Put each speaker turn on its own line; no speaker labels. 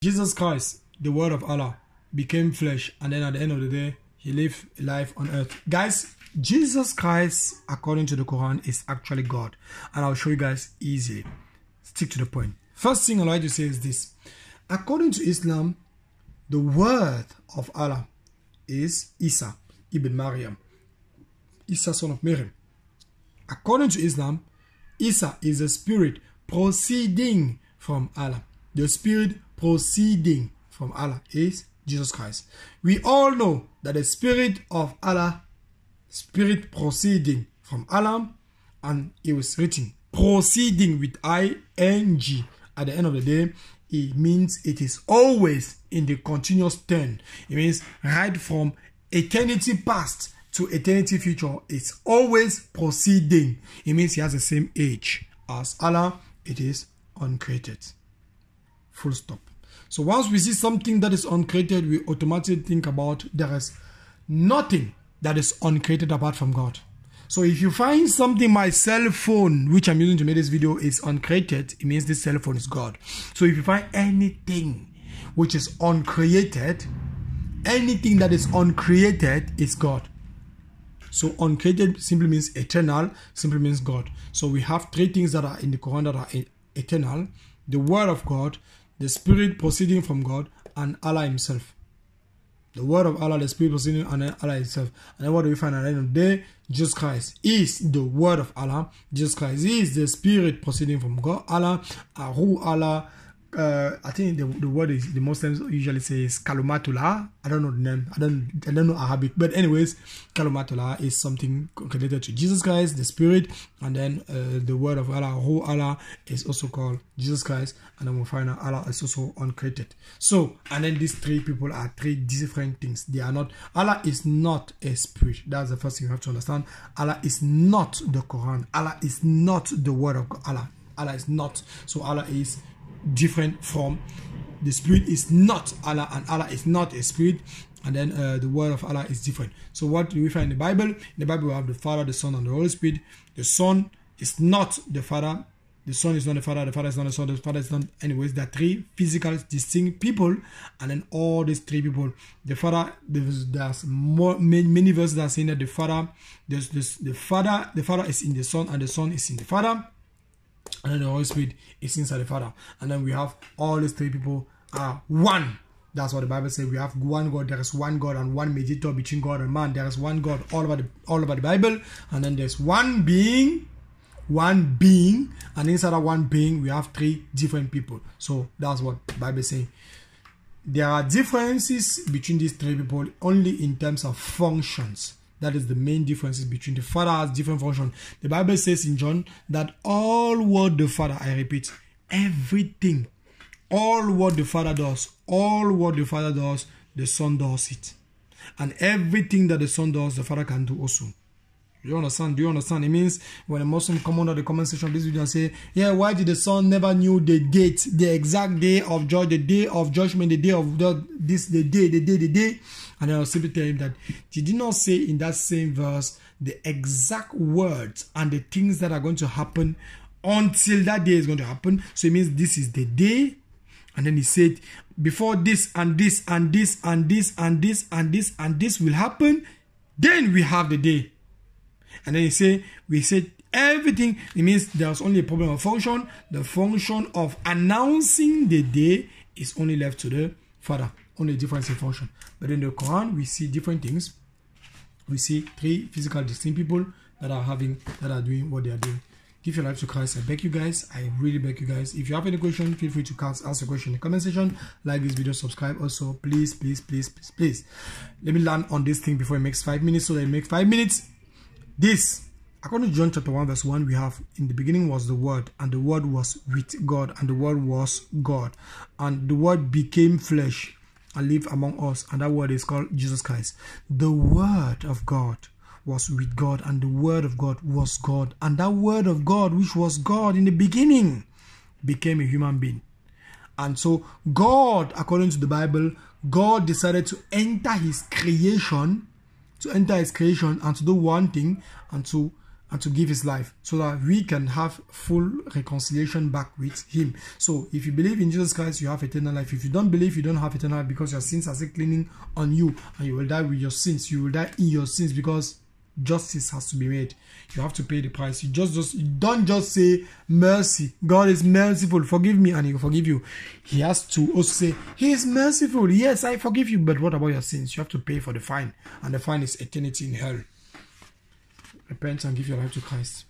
Jesus Christ, the word of Allah, became flesh, and then at the end of the day, he lived life on earth. Guys, Jesus Christ, according to the Quran, is actually God. And I'll show you guys easily. Stick to the point. First thing I'd like to say is this. According to Islam, the word of Allah is Isa ibn Maryam. Isa son of Mary. According to Islam, Isa is a spirit proceeding from Allah. The spirit proceeding from Allah is Jesus Christ. We all know that the spirit of Allah, spirit proceeding from Allah, and it was written proceeding with ing at the end of the day it means it is always in the continuous turn. It means right from eternity past to eternity future it's always proceeding. It means he has the same age as allah it is uncreated. Full stop so once we see something that is uncreated we automatically think about there is nothing that is uncreated apart from god so if you find something, my cell phone, which I'm using to make this video is uncreated, it means this cell phone is God. So if you find anything which is uncreated, anything that is uncreated is God. So uncreated simply means eternal, simply means God. So we have three things that are in the Quran that are eternal. The word of God, the spirit proceeding from God, and Allah himself. The word of Allah, the spirit proceeding, and Allah Himself. And then what do we find at the end of the day? Jesus Christ is the word of Allah. Jesus Christ is the spirit proceeding from God, Allah, who Allah uh, I think the, the word is the Muslims usually say is kalumatullah. I don't know the name. I don't I don't know Arabic, but anyways, kalumatullah is something related to Jesus Christ, the Spirit, and then uh, the word of Allah, who Allah is also called Jesus Christ, and then we find out Allah is also uncreated. So, and then these three people are three different things. They are not. Allah is not a spirit. That's the first thing you have to understand. Allah is not the Quran. Allah is not the word of. Allah. Allah is not. So Allah is different from the spirit is not Allah and Allah is not a spirit and then uh, the word of Allah is different. So what do we find in the Bible? In the Bible we have the Father, the Son, and the Holy Spirit. The Son is not the Father. The Son is not the Father. The Father is not the Son. The Father is not. Anyways, there are three physical, distinct people, and then all these three people. The Father. There's, more many, many verses that are saying that the Father, there's, there's, the Father, the Father is in the Son, and the Son is in the Father and then the Holy Spirit is inside the Father. And then we have all these three people are one. That's what the Bible says. We have one God. There is one God and one mediator between God and man. There is one God all over the all over the Bible. And then there's one being, one being, and inside of one being we have three different people. So that's what the Bible says. There are differences between these three people only in terms of functions. That is the main differences between the Father has different function. The Bible says in John that all what the Father, I repeat, everything, all what the Father does, all what the Father does, the Son does it. And everything that the Son does, the Father can do also. Do you understand? Do you understand? It means when a Muslim come under the comment section of this video and say, Yeah, why did the son never knew the date, the exact day of judge, the day of judgment, the day of the, this, the day, the day, the day? And I'll simply tell him that he did not say in that same verse the exact words and the things that are going to happen until that day is going to happen? So it means this is the day. And then he said, before this and this and this and this and this and this and this will happen, then we have the day. And then you say, we said everything. It means there's only a problem of function. The function of announcing the day is only left to the Father. Only difference in function. But in the Quran, we see different things. We see three physical distinct people that are having, that are doing what they are doing. Give your life to Christ. I beg you guys. I really beg you guys. If you have any question, feel free to ask a question in the comment section. Like this video, subscribe also. Please, please, please, please, please. Let me land on this thing before it makes five minutes. So that it makes five minutes. This, according to John chapter 1, verse 1, we have in the beginning was the Word, and the Word was with God, and the Word was God. And the Word became flesh and lived among us, and that Word is called Jesus Christ. The Word of God was with God, and the Word of God was God. And that Word of God, which was God in the beginning, became a human being. And so, God, according to the Bible, God decided to enter his creation to enter his creation and to do one thing and to and to give his life so that we can have full reconciliation back with him. So if you believe in Jesus Christ, you have eternal life. If you don't believe, you don't have eternal life because your sins are still cleaning on you and you will die with your sins. You will die in your sins because justice has to be made. You have to pay the price. You just just you don't just say mercy. God is merciful. Forgive me, and He will forgive you. He has to also say He is merciful. Yes, I forgive you. But what about your sins? You have to pay for the fine, and the fine is eternity in hell. Repent and give your life to Christ.